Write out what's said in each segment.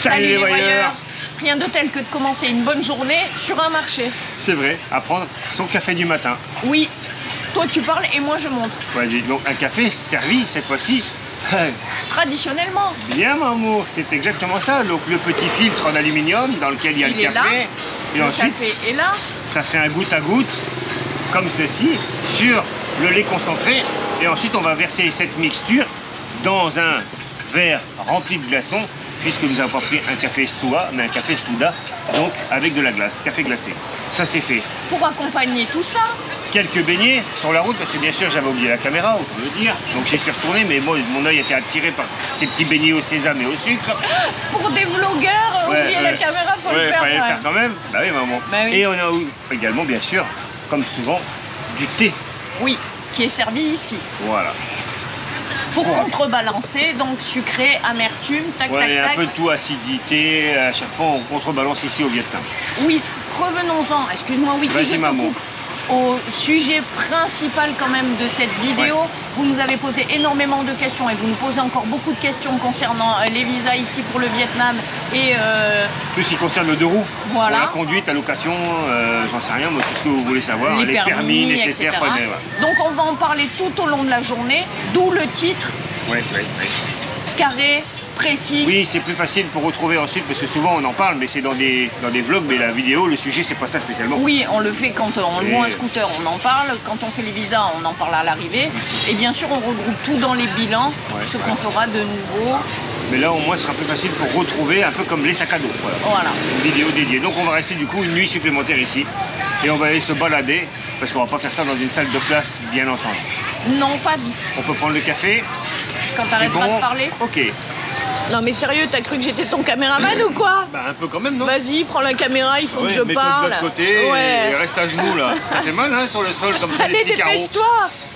Salut, les voyeurs Rien de tel que de commencer une bonne journée sur un marché. C'est vrai, à prendre son café du matin. Oui, toi tu parles et moi je montre. Vas-y, donc un café servi cette fois-ci. Traditionnellement. Bien mon amour, c'est exactement ça. Donc le petit filtre en aluminium dans lequel il y a Il le est café. là. Et le ensuite, café est là. ça fait un goutte à goutte, comme ceci, sur le lait concentré. Et ensuite, on va verser cette mixture dans un verre rempli de glaçons, puisque nous avons pas pris un café soa, mais un café souda, donc avec de la glace, café glacé. Ça c'est fait. Pour accompagner tout ça, Quelques beignets sur la route, parce que bien sûr j'avais oublié la caméra, on peut le dire. Donc j'y suis retourné, mais moi, mon œil était attiré par ces petits beignets au sésame et au sucre. pour des vlogueurs, Ouais, oublier ouais. la caméra, faut Ouais, le faire. fallait le faire quand même. Bah oui, maman. Bah oui. Et on a eu également, bien sûr, comme souvent, du thé. Oui, qui est servi ici. Voilà. Pour Ouais. contrebalancer, donc sucré, amertume, tac Ouais, et un tac peu tac. de tout, acidité. À chaque fois, on contrebalance ici au Vietnam. Oui, revenons-en, excuse-moi oui, je te maman. coupe. Au sujet principal quand même de cette vidéo, vous nous avez posé énormément de questions et vous nous posez encore beaucoup de questions concernant euh, les visas ici pour le Vietnam et euh, Tout ce qui concerne le deux roues. Voilà. La conduite, la location, euh, j'en sais rien, moi, tout ce que vous voulez savoir. les, permis, nécessaires. etc. Donc on va en parler tout au long de la journée, d'où le titre ouais. carré, précis. Oui, c'est plus facile pour retrouver ensuite, parce que souvent on en parle, mais c'est dans des, dans des vlogs, mais la vidéo, le sujet, c'est pas ça spécialement. Oui, on le fait quand euh, on loue un scooter, on en parle. Quand on fait les visas, on en parle à l'arrivée. Et bien sûr, on regroupe tout dans les bilans, Ouais, ce ouais. qu'on fera de nouveau. Mais là, au moins, ce sera plus facile pour retrouver, un peu comme les sacs à dos. Voilà. Voilà. Une vidéo dédiée. Donc, on va rester du coup une nuit supplémentaire ici. Et on va aller se balader, parce qu'on va pas faire ça dans une salle de classe, bien entendu. Non, pas dit. On peut prendre le café. Quand t'arrêteras bon de parler. Ok. Non mais sérieux, t'as cru que j'étais ton caméraman ou quoi Bah, un peu quand même, non Vas-y, prends la caméra, il faut Ouais, que je mets-toi de parle. l'autre côté et ouais. reste à genoux là. Ça fait mal hein, sur le sol comme ça, les Allez, dépêche-toi.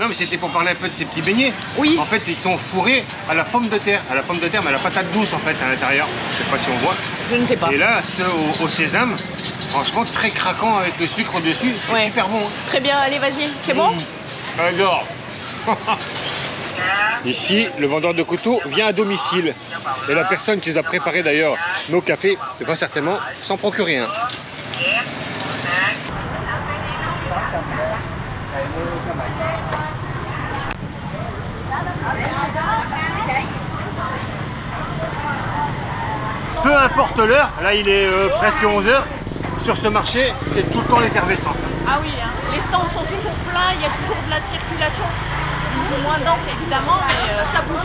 Non mais c'était pour parler un peu de ces petits beignets. Oui. En fait ils sont fourrés à la pomme de terre. À la pomme de terre mais à la patate douce en fait à l'intérieur. Je sais pas si on voit. Je ne sais pas. Et là ceux au, au sésame, franchement très craquant avec le sucre dessus. C'est Ouais. super bon. hein. Très bien, allez, vas-y. C'est bon Mmh. J'adore. Ici, le vendeur de couteaux vient à domicile. Et la personne qui nous a préparé d'ailleurs nos cafés va certainement s'en procurer un. Peu importe l'heure, là il est euh, presque 11h, sur ce marché, c'est tout le temps l'effervescence. Ah oui, hein. les stands sont toujours pleins, il y a toujours de la circulation. Plus ou moins dense évidemment, mais euh, ça bouge.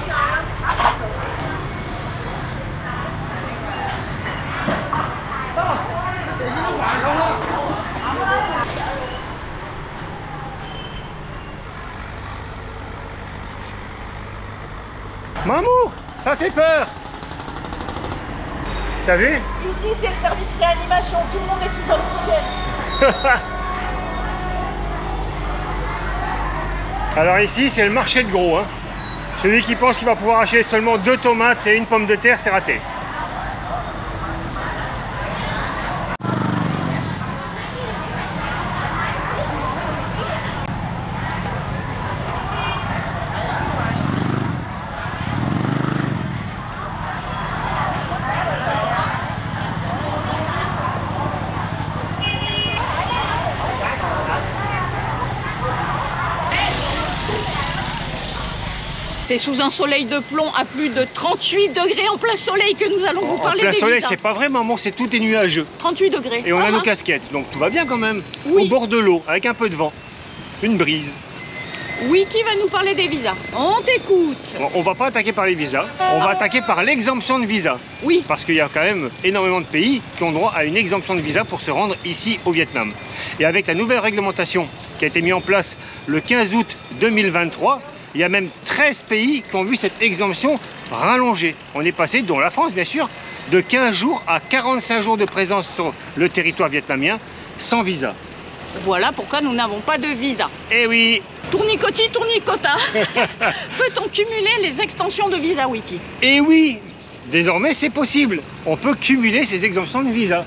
Mamour, ça fait peur T'as vu? Ici, c'est le service réanimation, tout le monde est sous oxygène. Alors ici, c'est le marché de gros. hein. Celui qui pense qu'il va pouvoir acheter seulement deux tomates et une pomme de terre, c'est raté. C'est sous un soleil de plomb à plus de 38 degrés en plein soleil que nous allons vous En parler plein des soleil, c'est pas vrai, maman, c'est tout est nuageux. 38 degrés. Et on a Ah, nos ah. casquettes, donc tout va bien quand même. Oui. Au bord de l'eau, avec un peu de vent. Une brise. Oui, qui va nous parler des visas? On t'écoute. Bon, on va pas attaquer par les visas, on va attaquer par l'exemption de visa. Oui, Parce qu'il y a quand même énormément de pays qui ont droit à une exemption de visa pour se rendre ici au Vietnam. Et avec la nouvelle réglementation qui a été mise en place le 15 août 2023, il y a même 13 pays qui ont vu cette exemption rallongée. On est passé, dont la France bien sûr, de 15 jours à 45 jours de présence sur le territoire vietnamien sans visa. voilà pourquoi nous n'avons pas de visa. Eh oui, Tournicoti, tournicota. Peut-on cumuler les extensions de visa wiki? Eh oui, désormais c'est possible. On peut cumuler ces exemptions de visa.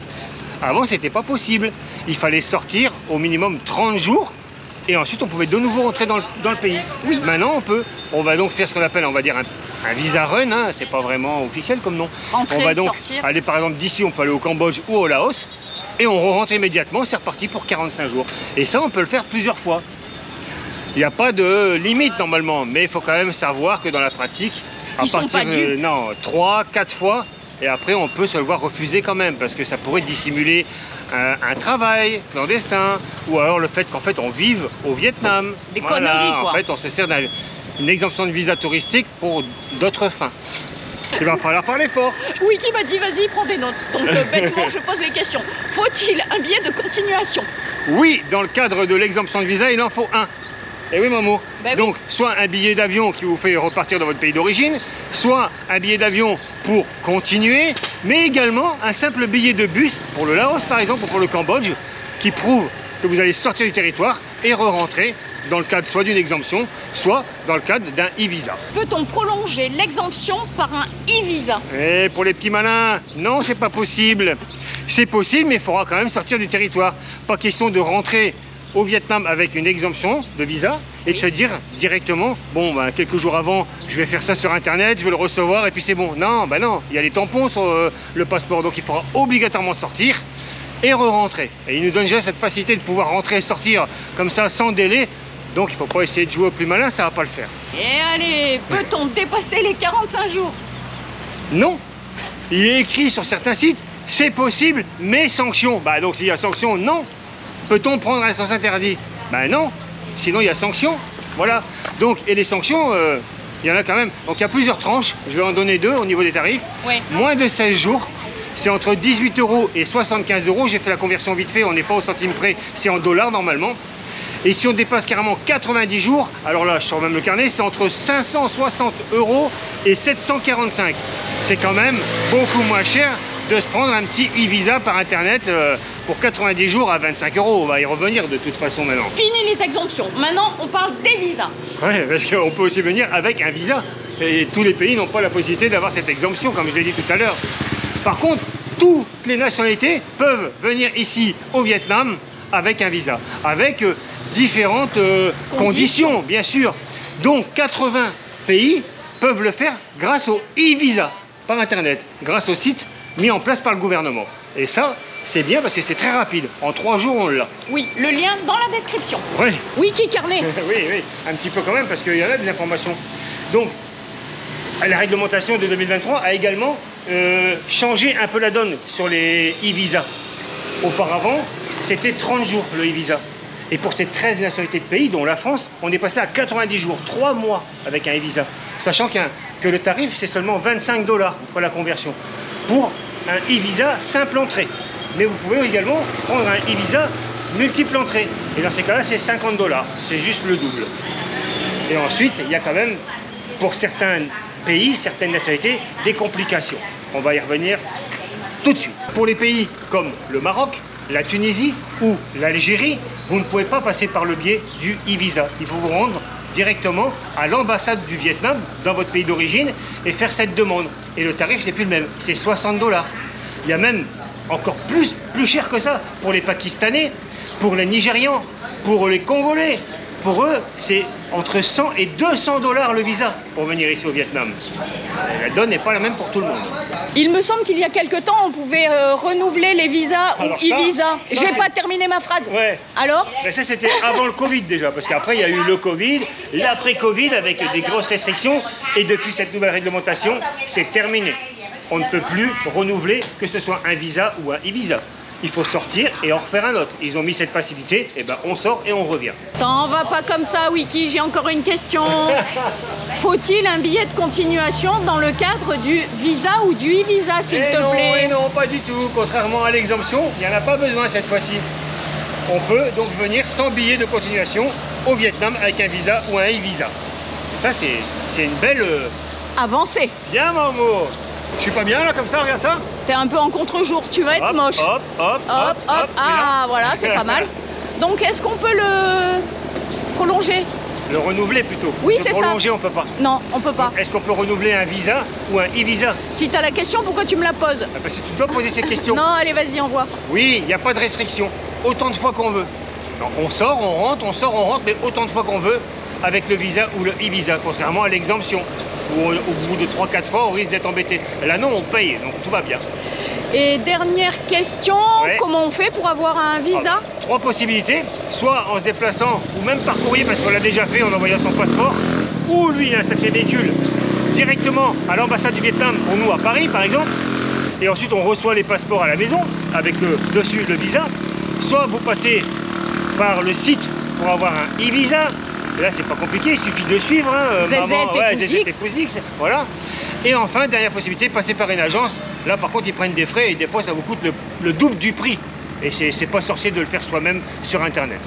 Avant, c'était pas possible. Il fallait sortir au minimum 30 jours et ensuite on pouvait de nouveau rentrer dans le, dans le pays. Oui. Maintenant on peut. On va donc faire ce qu'on appelle, on va dire, un, un visa run, hein, c'est pas vraiment officiel comme nom. On va donc sortir. aller par exemple d'ici, on peut aller au Cambodge ou au Laos, et on rentre immédiatement, c'est reparti pour 45 jours. Et ça, on peut le faire plusieurs fois. Il n'y a pas de limite normalement, mais il faut quand même savoir que dans la pratique, à Ils partir de non, 3, 4 fois, et après on peut se le voir refuser quand même, parce que ça pourrait dissimuler un, un travail clandestin, ou alors le fait qu'en fait on vive au Vietnam. Des conneries, quoi. En fait, on se sert d'une exemption de visa touristique pour d'autres fins. Il va falloir parler fort. Oui, qui m'a dit vas-y, prends des notes. Donc euh, bêtement, je pose les questions. Faut-il un billet de continuation? Oui, dans le cadre de l'exemption de visa, il en faut un. Et oui, maman. Bah oui. Donc, soit un billet d'avion qui vous fait repartir dans votre pays d'origine, soit un billet d'avion pour continuer, mais également un simple billet de bus pour le Laos, par exemple, ou pour le Cambodge, qui prouve que vous allez sortir du territoire et re-rentrer dans le cadre soit d'une exemption, soit dans le cadre d'un e-visa. Peut-on prolonger l'exemption par un e-visa? Et pour les petits malins, non, c'est pas possible. C'est possible, mais il faudra quand même sortir du territoire. Pas question de rentrer au Vietnam avec une exemption de visa et de se dire directement, bon, ben, quelques jours avant, je vais faire ça sur Internet, je vais le recevoir et puis c'est bon. Non, ben non, il y a les tampons sur euh, le passeport, donc il faudra obligatoirement sortir et re-rentrer. Et il nous donne déjà cette facilité de pouvoir rentrer et sortir comme ça sans délai. Donc il ne faut pas essayer de jouer au plus malin, ça va pas le faire. Et allez, peut-on dépasser les 45 jours? Non. Il est écrit sur certains sites, c'est possible, mais sanction. Bah donc s'il y a sanction, non. Peut-on prendre un sens interdit? Bah non. Sinon il y a sanction. Voilà. Donc, et les sanctions, euh, il y en a quand même. Donc il y a plusieurs tranches. Je vais en donner deux au niveau des tarifs. Oui. Moins de 16 jours. C'est entre 18 euros et 75 euros. J'ai fait la conversion vite fait, on n'est pas au centime près, c'est en dollars normalement. Et si on dépasse carrément 90 jours, alors là, je sors même le carnet, c'est entre 560 euros et 745. C'est quand même beaucoup moins cher de se prendre un petit e-visa par internet euh, pour 90 jours à 25 euros. On va y revenir de toute façon maintenant. Fini les exemptions. Maintenant, on parle des visas. Ouais, parce qu'on peut aussi venir avec un visa. Et tous les pays n'ont pas la possibilité d'avoir cette exemption, comme je l'ai dit tout à l'heure. Par contre, toutes les nationalités peuvent venir ici au Vietnam avec un visa, avec euh, différentes euh, Conditions. conditions, bien sûr. Donc 80 pays peuvent le faire grâce au e-visa, par Internet, grâce au site mis en place par le gouvernement. Et ça, c'est bien parce que c'est très rapide. En trois jours, on l'a. Oui, le lien dans la description. Ouais. Wiki Carnet. oui, oui, un petit peu quand même, parce qu'il y en a des informations. Donc, la réglementation de 2023 a également euh, changé un peu la donne sur les e-visas. Auparavant, c'était 30 jours le e-visa. Et pour ces 13 nationalités de pays, dont la France, on est passé à 90 jours, 3 mois avec un e-visa. Sachant que le tarif, c'est seulement 25 dollars, on fera la conversion, pour un e-visa simple entrée. Mais vous pouvez également prendre un e-visa multiple entrée. Et dans ces cas-là, c'est 50 dollars. C'est juste le double. Et ensuite, il y a quand même, pour certains pays, certaines nationalités, des complications. On va y revenir tout de suite. Pour les pays comme le Maroc, la Tunisie ou l'Algérie, vous ne pouvez pas passer par le biais du e-visa. Il faut vous rendre directement à l'ambassade du Vietnam dans votre pays d'origine et faire cette demande. Et le tarif, c'est plus le même, c'est 60 dollars. Il y a même encore plus, plus cher que ça pour les Pakistanais, pour les Nigérians, pour les Congolais. Pour eux, c'est entre 100 et 200 dollars le visa pour venir ici au Vietnam. La donne n'est pas la même pour tout le monde. Il me semble qu'il y a quelque temps, on pouvait euh, renouveler les visas ou Alors e-visa. J'ai pas terminé ma phrase. Ouais. Alors Mais ça, c'était avant le Covid déjà, parce qu'après, il y a eu le Covid, l'après-Covid avec des grosses restrictions, et depuis cette nouvelle réglementation, c'est terminé. On ne peut plus renouveler que ce soit un visa ou un e-visa. Il faut sortir et en refaire un autre. Ils ont mis cette facilité, et ben on sort et on revient. T'en vas pas comme ça, Wiki, j'ai encore une question. Faut-il un billet de continuation dans le cadre du visa ou du e-visa, s'il Eh te non, plaît eh non, pas du tout. Contrairement à l'exemption, il n'y en a pas besoin cette fois-ci. On peut donc venir sans billet de continuation au Vietnam avec un visa ou un e-visa. Ça, c'est une belle... euh, Avancez. Bien, Momo Je suis pas bien là comme ça, regarde ça? T'es un peu en contre-jour, tu vas être Hop, moche. Hop, hop, hop, hop. Ah, voilà, c'est pas mal. Donc, est-ce qu'on peut le prolonger? Le renouveler plutôt. Oui, c'est ça. prolonger, on peut pas. Non, on peut pas. Est-ce qu'on peut renouveler un visa ou un e-visa? Si t'as la question, pourquoi tu me la poses? Ah, Parce que tu dois poser ces questions. Non, allez, vas-y, envoie. Oui, il n'y a pas de restriction. Autant de fois qu'on veut. Non, on sort, on rentre, on sort, on rentre, mais autant de fois qu'on veut avec le visa ou le e-visa, contrairement à l'exemption, où au bout de 3-4 fois, on risque d'être embêté. Là, non, on paye, donc tout va bien. Et dernière question, Ouais. comment on fait pour avoir un visa? Ah, Trois possibilités, soit en se déplaçant, ou même par courrier, parce qu'on l'a déjà fait en envoyant son passeport, ou lui, il a un sacré véhicule, directement à l'ambassade du Vietnam, pour nous à Paris par exemple, et ensuite on reçoit les passeports à la maison, avec euh, dessus le visa, soit vous passez par le site pour avoir un e-visa, là c'est pas compliqué, il suffit de suivre, hein, euh, ZZ maman, et ouais. ZZ et voilà. Et enfin, dernière possibilité, passer par une agence, là par contre ils prennent des frais, et des fois ça vous coûte le, le double du prix. Et c'est pas sorcier de le faire soi-même sur internet.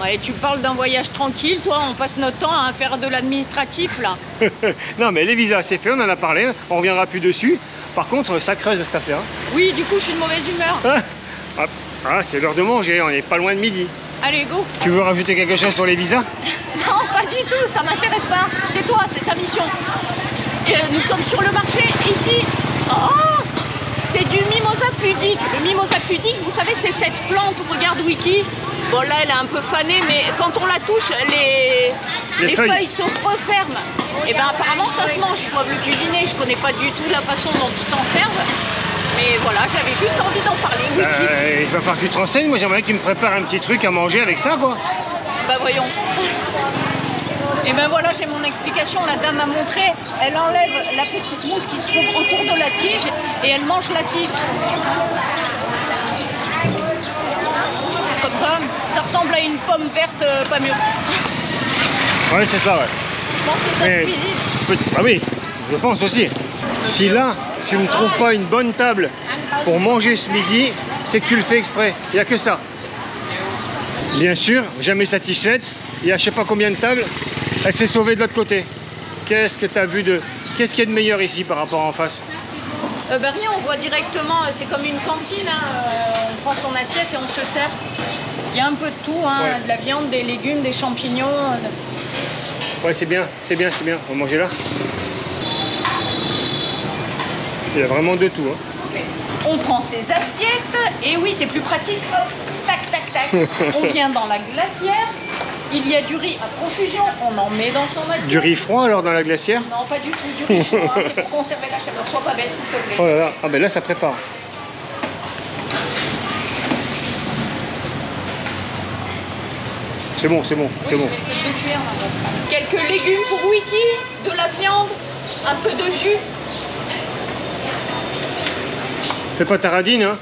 Ouais, tu parles d'un voyage tranquille, toi on passe notre temps à faire de l'administratif là. non mais les visas c'est fait, on en a parlé, hein. on reviendra plus dessus. Par contre ça creuse cette affaire. hein. Oui, du coup je suis de mauvaise humeur. Ah, ah, c'est l'heure de manger, on n'est pas loin de midi. Allez, go Tu veux rajouter quelque chose sur les visas? Non, pas du tout, ça m'intéresse pas. C'est toi, c'est ta mission. Et, euh, nous sommes sur le marché ici. Oh C'est du mimosa pudique. Le mimosa pudique, vous savez, c'est cette plante, regarde Wiki. Bon là, elle est un peu fanée, mais quand on la touche, les, Les les feuilles. feuilles. se referment. Et ben apparemment, ça se mange. Ils doivent le cuisiner. Je connais pas du tout la façon dont ils s'en servent. Mais voilà, j'avais juste envie d'en parler. Euh, Il va falloir que tu te renseignes, moi j'aimerais que tu me prépares un petit truc à manger avec ça quoi. Bah voyons. Et ben voilà, j'ai mon explication. La dame a montré, elle enlève la petite mousse qui se trouve autour de la tige et elle mange la tige. Comme ça, ça ressemble à une pomme verte euh, pas mûre. Ouais c'est ça ouais. Je pense que ça Mais-. Peut- Ah oui, je pense aussi. Si là, tu ne trouves pas une bonne table pour manger ce midi, c'est que tu le fais exprès. Il n'y a que ça. Bien sûr, jamais satisfaite. Il y a je sais pas combien de tables. Elle s'est sauvée de l'autre côté. Qu'est-ce que tu as vu de... Qu'est-ce qu'il y a de meilleur ici par rapport en face? Euh, ben rien, on voit directement, c'est comme une cantine. hein, euh, on prend son assiette et on se sert. Il y a un peu de tout, hein, Ouais. de la viande, des légumes, des champignons. euh, Ouais, c'est bien, c'est bien, c'est bien. On va manger là. Il y a vraiment de tout. hein. On prend ses assiettes et oui, c'est plus pratique. Hop, tac, tac, tac. on vient dans la glacière. Il y a du riz à profusion. On en met dans son assiette. Du riz froid alors dans la glacière? Non, pas du tout. Du riz hein, C'est pour conserver la chaleur. Sois pas belle, s'il te plaît. Oh là là, ah ben là ça prépare. C'est bon, c'est bon, c'est bon. je vais maman. Quelques légumes pour Wiki, de la viande, un peu de jus. Fais pas ta radine, hein.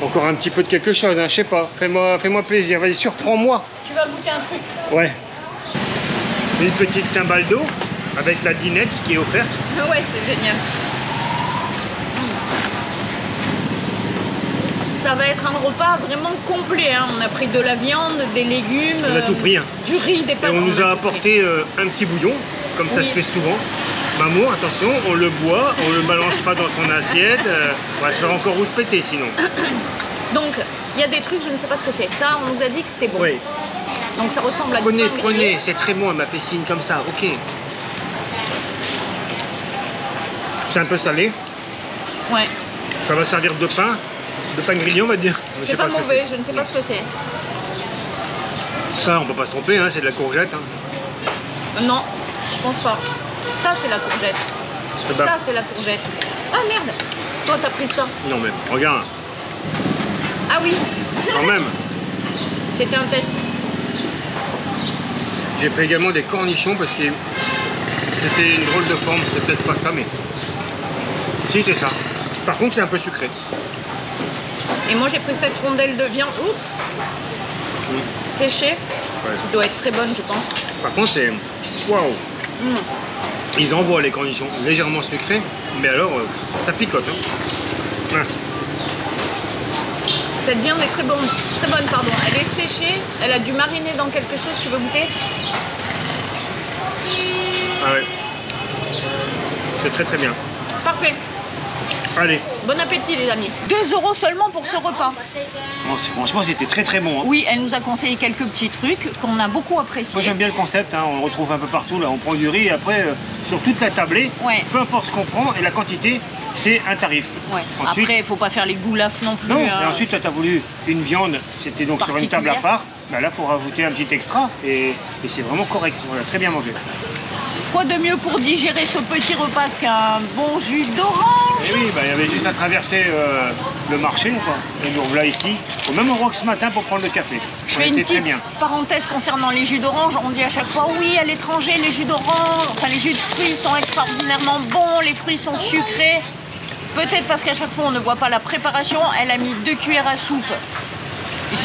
Encore un petit peu de quelque chose, hein, je sais pas. Fais-moi fais plaisir, vas-y, surprends-moi. Tu vas goûter un truc. Ouais. Une petite timbale d'eau avec la dinette qui est offerte. Ouais, c'est génial. Ça va être un repas vraiment complet. hein. On a pris de la viande, des légumes, On a euh, tout pris, hein. du riz, des Et pâtes. on nous a apporté euh, un petit bouillon, comme ça se fait souvent. Maman, attention, on le boit, on le balance pas dans son assiette. euh, on va se faire encore rouspéter sinon. Donc, il y a des trucs, je ne sais pas ce que c'est. Ça, on nous a dit que c'était bon. Oui. Donc, ça ressemble à du Prenez, grillé. prenez, c'est très bon, elle m'a fait signe comme ça, ok. C'est un peu salé, Ouais. ça va servir de pain, de pain grillé on va dire. C'est pas, mauvais, je ne sais pas ce que c'est. Ça, on peut pas se tromper, hein, c'est de la courgette. hein. Non, je pense pas. Ça, c'est la courgette. Ça, c'est la courgette. Ah merde Toi, t'as pris ça. non mais, regarde, Ah oui, quand même. c'était un test. J'ai pris également des cornichons parce que c'était une drôle de forme, c'est peut-être pas ça, mais... Si, c'est ça. Par contre, c'est un peu sucré. Et moi, j'ai pris cette rondelle de viande. Oups. Séchée. Ouais. Qui doit être très bonne, je pense. Par contre, c'est... Waouh Mm. Ils envoient les cornichons légèrement sucrés, mais alors, euh, ça picote. Hein. Mince. Cette viande est très bonne. Très bonne, pardon. Elle est séchée. Elle a dû mariner dans quelque chose. Tu veux goûter? Ah ouais. C'est très très bien. Parfait. Allez. Bon appétit, les amis. 2 euros seulement pour ce repas. Bon, franchement, c'était très très bon. hein. Oui, elle nous a conseillé quelques petits trucs qu'on a beaucoup appréciés. Moi j'aime bien le concept, hein, on le retrouve un peu partout là, on prend du riz et après euh, sur toute la tablée, Ouais. peu importe ce qu'on prend et la quantité, c'est un tarif. Ouais. Ensuite- Après, il faut pas faire les goulafs non plus. Non, hein. et ensuite tu as voulu une viande, c'était donc sur une table à part, bah là, il faut rajouter un petit extra et, et c'est vraiment correct. Voilà, très bien mangé. Quoi de mieux pour digérer ce petit repas qu'un bon jus d'orange Et oui, bah, il y avait juste à traverser euh, le marché, quoi. Et nous voilà ici, au même endroit que ce matin pour prendre le café. Je On fais une petite bien. parenthèse concernant les jus d'orange. On dit à chaque fois oui, à l'étranger, les jus d'orange, enfin les jus de fruits sont extraordinairement bons, les fruits sont sucrés. Peut-être parce qu'à chaque fois on ne voit pas la préparation. Elle a mis deux cuillères à soupe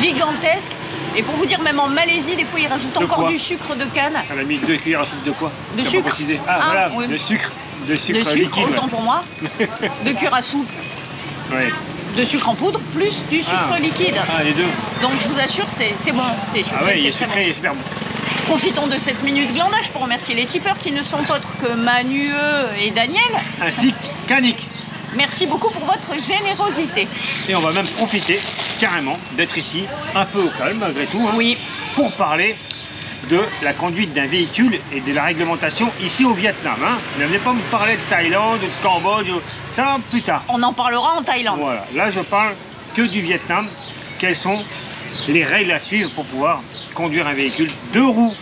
gigantesques. Et pour vous dire, même en Malaisie, des fois ils rajoutent De encore du sucre de canne. Elle a mis deux cuillères à soupe de quoi De T'as sucre. Ah, Ah, voilà, oui. de sucre. De sucre, de sucre, liquide. autant pour moi. Deux cuillères à soupe ouais. De sucre en poudre, plus du sucre Ah. liquide. Ah, les deux. Donc je vous assure, c'est c'est bon, c'est sucré, Ah ouais, il est c'est très bon. sucré, est super bon. Profitons de cette minute glandage pour remercier les tipeurs qui ne sont autres que Manu et Daniel. Ainsi qu'Annick. Merci beaucoup pour votre générosité. Et on va même profiter carrément d'être ici, un peu au calme malgré tout, hein, Oui, pour parler de la conduite d'un véhicule et de la réglementation ici au Vietnam. Hein. Ne venez pas me parler de Thaïlande ou de Cambodge, ça plus tard. on en parlera en Thaïlande. Voilà, là je parle que du Vietnam. Quelles sont les règles à suivre pour pouvoir conduire un véhicule deux roues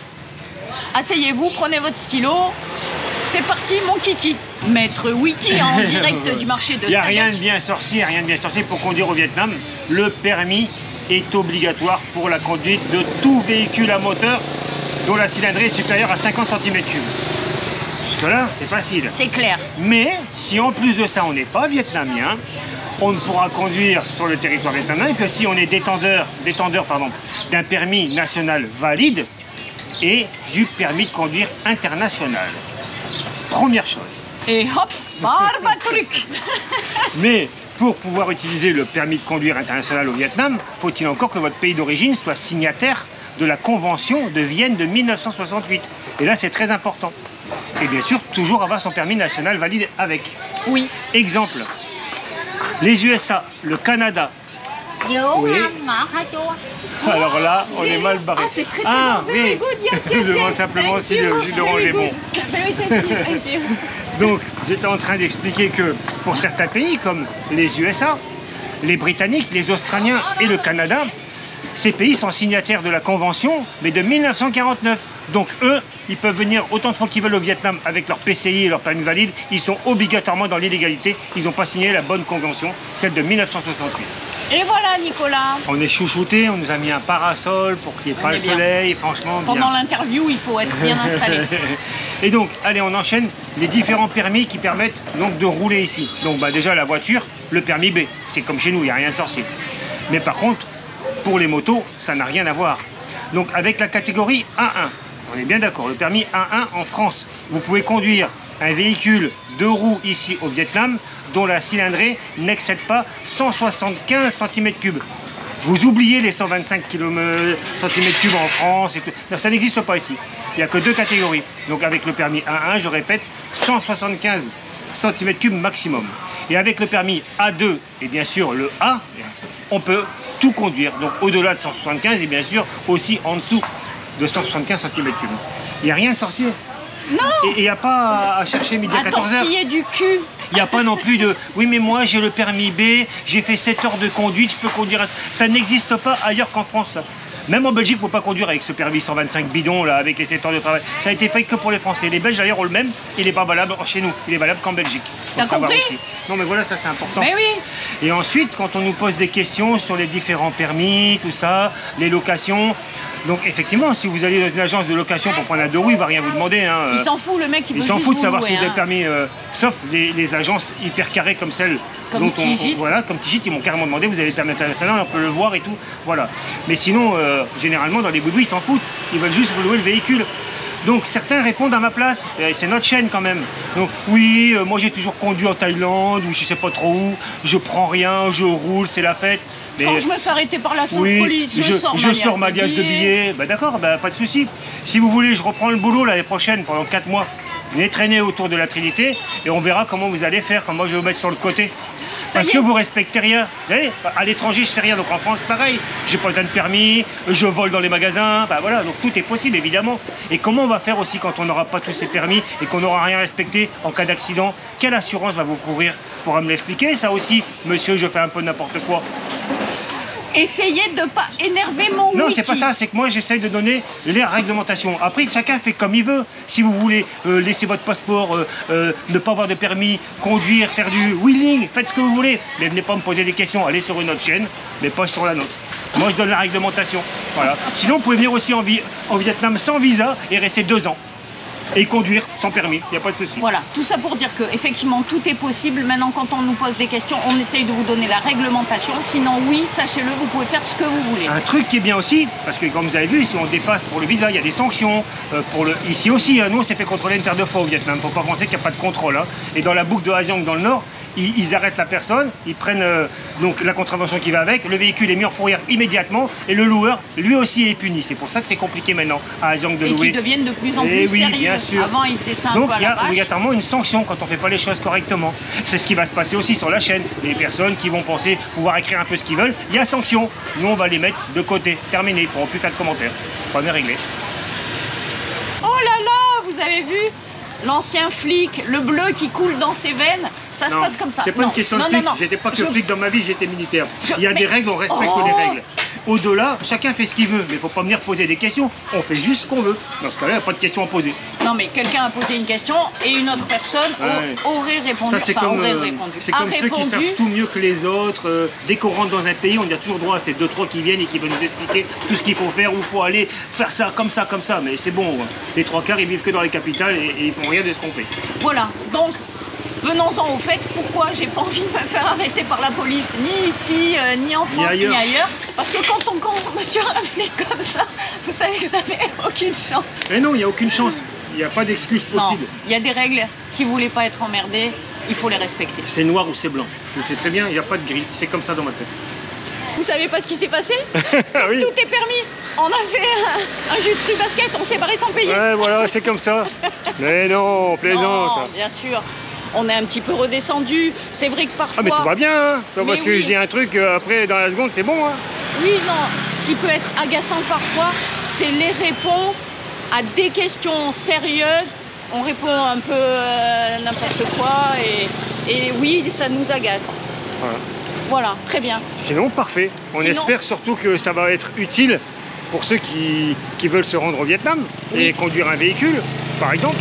Asseyez-vous, prenez votre stylo. C'est parti, mon kiki. Maître Wiki en direct du marché de Il n'y a rien de bien sorcier, rien de bien sorcier pour conduire au Vietnam. Le permis est obligatoire pour la conduite de tout véhicule à moteur dont la cylindrée est supérieure à 50 cm3. Jusque-là, c'est facile. C'est clair. Mais si en plus de ça, on n'est pas vietnamien, on ne pourra conduire sur le territoire vietnamien que si on est détendeur, détendeur pardon, d'un permis national valide et du permis de conduire international. Première chose. Et hop, barba truc. Mais pour pouvoir utiliser le permis de conduire international au Vietnam, faut-il encore que votre pays d'origine soit signataire de la Convention de Vienne de 1968. Et là, c'est très important. Et bien sûr, toujours avoir son permis national valide avec. Oui. Exemple, les USA, le Canada. Oui. Alors là, on est mal barré. Ah, c'est très Ah, bon. Oui. Je yes, demande simplement si le jus d'orange est bon. Donc, j'étais en train d'expliquer que pour certains pays comme les USA, les Britanniques, les Australiens et le Canada, ces pays sont signataires de la Convention, mais de 1949. Donc eux, ils peuvent venir autant de fois qu'ils veulent au Vietnam avec leur PCI et leur permis valide. Ils sont obligatoirement dans l'illégalité. Ils n'ont pas signé la bonne convention, celle de 1968. Et voilà, Nicolas. On est chouchouté, on nous a mis un parasol pour qu'il n'y ait On pas le bien. soleil. Franchement. Pendant l'interview, il faut être bien installé. Et donc, allez, on enchaîne les différents permis qui permettent donc de rouler ici. Donc, bah, déjà la voiture, le permis B, c'est comme chez nous, il n'y a rien de sorcier. Mais par contre, pour les motos, ça n'a rien à voir. Donc, avec la catégorie A1, on est bien d'accord, le permis A1 en France, vous pouvez conduire un véhicule deux roues ici au Vietnam dont la cylindrée n'excède pas 175 cm3. Vous oubliez les 125 km, cm3 en France. Et tout. Non, ça n'existe pas ici. Il n'y a que deux catégories. Donc avec le permis A1, je répète, 175 cm3 maximum. Et avec le permis A2 et bien sûr le A, on peut tout conduire. Donc au-delà de 175 et bien sûr aussi en dessous de 175 cm3. Il n'y a rien de sorcier? Non Et il n'y a pas à chercher midi à À 14h. tortiller du cul. Il n'y a pas non plus de oui mais moi j'ai le permis B, j'ai fait 7 heures de conduite, je peux conduire. à- Ça n'existe pas ailleurs qu'en France. Même en Belgique, on ne peut pas conduire avec ce permis 125 bidon là, avec les 7 heures de travail. Ça a été fait que pour les Français. Les Belges d'ailleurs ont le même, il n'est pas valable chez nous, il est valable qu'en Belgique. T'as compris aussi. Non mais voilà, ça c'est important. Mais oui. Et ensuite, quand on nous pose des questions sur les différents permis, tout ça, les locations, donc effectivement, si vous allez dans une agence de location pour prendre un deux roues, il va rien vous demander. hein, Il s'en fout, le mec, il il s'en fout de savoir si vous avez permis, euh, sauf les, les agences hyper carrées comme celles Comme dont on, voilà, comme Tigit, ils m'ont carrément demandé, vous avez le permis international, on peut le voir et tout, voilà. Mais sinon, euh, généralement, dans les boudouis, ils s'en foutent, ils veulent juste vous louer le véhicule. Donc certains répondent à ma place, Et c'est notre chaîne quand même. Donc oui, euh, moi j'ai toujours conduit en Thaïlande ou je sais pas trop où, je prends rien, je roule, c'est la fête. Mais Quand je me fais arrêter par la oui, police, je, je, sors, je ma sors ma liasse de billets. Bah d'accord, bah, pas de souci. Si vous voulez, je reprends le boulot l'année prochaine pendant 4 mois. Venez traîner autour de la Trinité et on verra comment vous allez faire, comment je vais vous mettre sur le côté. Parce que vous respectez rien. Vous savez, à l'étranger, je fais rien. Donc en France, pareil. J'ai pas besoin de permis, je vole dans les magasins. Bah voilà, donc tout est possible évidemment. Et comment on va faire aussi quand on n'aura pas tous ces permis et qu'on n'aura rien respecté en cas d'accident? Quelle assurance va vous couvrir? Faudra me l'expliquer ça aussi. Monsieur, je fais un peu n'importe quoi. Essayez de pas énerver mon Non, c'est pas ça, c'est que moi j'essaye de donner les réglementations. Après, chacun fait comme il veut. Si vous voulez euh, laisser votre passeport, euh, euh, ne pas avoir de permis, conduire, faire du wheeling, faites ce que vous voulez. Mais venez pas me poser des questions, allez sur une autre chaîne, mais pas sur la nôtre. Moi je donne la réglementation. Voilà. Sinon, vous pouvez venir aussi en Vietnam sans visa et rester deux ans. Et conduire sans permis, il n'y a pas de souci. Voilà, tout ça pour dire que effectivement tout est possible. Maintenant, quand on nous pose des questions, on essaye de vous donner la réglementation. Sinon, oui, sachez-le, vous pouvez faire ce que vous voulez. Un truc qui est bien aussi, parce que comme vous avez vu, si on dépasse pour le visa, il y a des sanctions. Euh, pour le... Ici aussi, hein, nous on s'est fait contrôler une paire de fois au Vietnam. Faut pas penser qu'il n'y a pas de contrôle. hein. Et dans la boucle de Hajiang, dans le nord, ils, ils arrêtent la personne, ils prennent euh, donc la contravention qui va avec, le véhicule est mis en fourrière immédiatement et le loueur, lui aussi, est puni. C'est pour ça que c'est compliqué maintenant à Hajiang de Et louer. qui deviennent de plus en Eh plus oui, sérieux. bien sûr. Avant, ils faisaient ça un Donc peu à il y la a vache. obligatoirement une sanction quand on ne fait pas les choses correctement. C'est ce qui va se passer aussi sur la chaîne. Les personnes qui vont penser pouvoir écrire un peu ce qu'ils veulent, il y a sanction. Nous on va les mettre de côté, terminé, ils pourront plus faire de commentaires. Problème réglé. Oh là là, vous avez vu L'ancien flic, le bleu qui coule dans ses veines, ça se passe comme ça. C'est pas Non, une question de non, flic. non, non. J'étais pas que Je- flic dans ma vie, j'étais militaire. Je- Il y a mais- des règles, on respecte Oh les règles. Au-delà, chacun fait ce qu'il veut, mais il faut pas venir poser des questions. On fait juste ce qu'on veut. Dans ce cas-là, il n'y a pas de questions à poser. Non mais quelqu'un a posé une question et une autre personne Ouais. aurait répondu. Ça, c'est enfin, comme, aurait euh, répondu. c'est ceux qui savent tout mieux que les autres. Euh, dès qu'on rentre dans un pays, on a toujours droit à ces deux, trois qui viennent et qui veulent nous expliquer tout ce qu'il faut faire, où il faut aller, faire ça, comme ça, comme ça. Mais c'est bon, hein. les trois quarts, ils vivent que dans les capitales et, et ils font rien de ce qu'on fait. Voilà, donc venons-en au fait, pourquoi j'ai pas envie de me faire arrêter par la police, ni ici, euh, ni en France, ni ailleurs. ailleurs. Parce que quand on sur un flic comme ça, vous savez que vous n'avez aucune chance. Mais non, il n'y a aucune chance. Il n'y a pas d'excuse Non, possible. il y a des règles, si vous voulez pas être emmerdé, il faut les respecter. C'est noir ou c'est blanc. Je sais très bien, il n'y a pas de gris. C'est comme ça dans ma tête. Vous savez pas ce qui s'est passé Ah oui. Tout est permis. On a fait un, un jus de fruits basket, on s'est barré sans payer. Ouais, voilà, c'est comme ça. Mais non, Non, plaisante. bien sûr. On est un petit peu redescendu. C'est vrai que parfois. Ah mais tout va bien, hein. C'est parce que je dis un truc, euh, après dans la seconde c'est bon. Hein. Oui, non. Ce qui peut être agaçant parfois, c'est les réponses à des questions sérieuses. On répond un peu euh, n'importe quoi et, et oui, ça nous agace. Voilà. Voilà, très bien. Sinon parfait. On Sinon- espère surtout que ça va être utile pour ceux qui, qui veulent se rendre au Vietnam Oui. et conduire un véhicule, par exemple.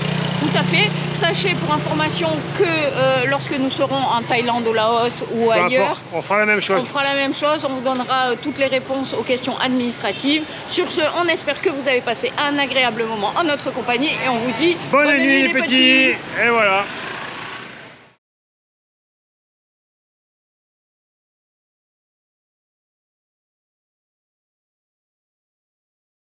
Tout à fait. Sachez pour information que euh, lorsque nous serons en Thaïlande, au Laos ou Peu ailleurs, importe, on fera la même chose. On fera la même chose, on vous donnera euh, toutes les réponses aux questions administratives. Sur ce, on espère que vous avez passé un agréable moment en notre compagnie et on vous dit Bonne, nuit les petits Et voilà